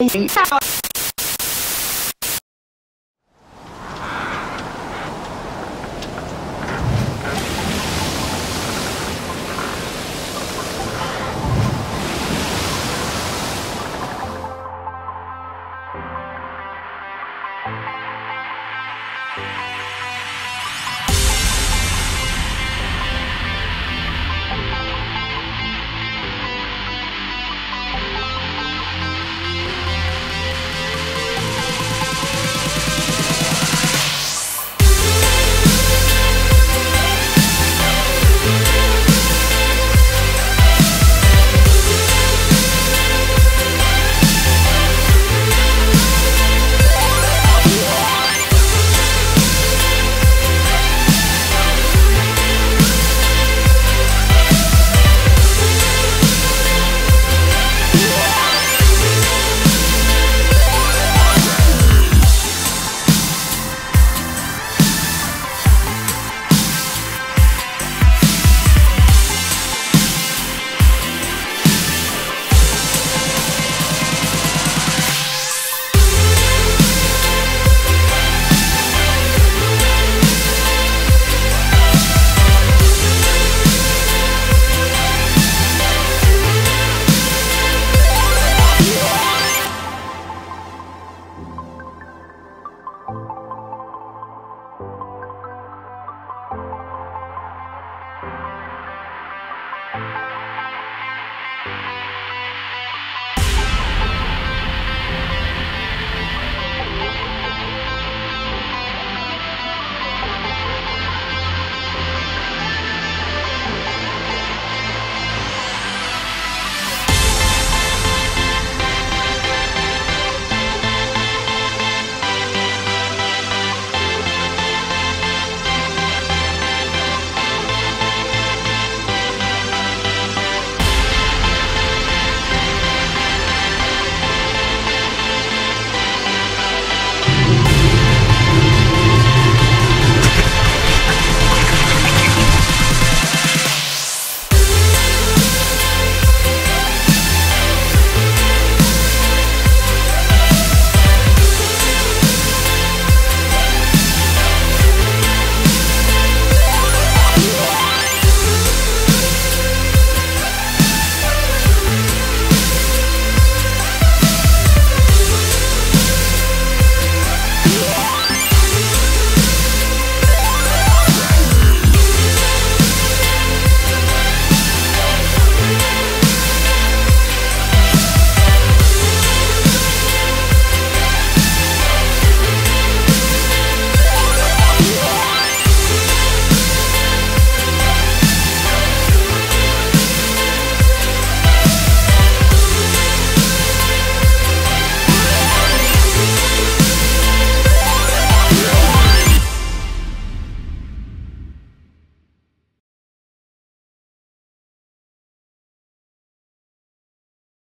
đầu những sao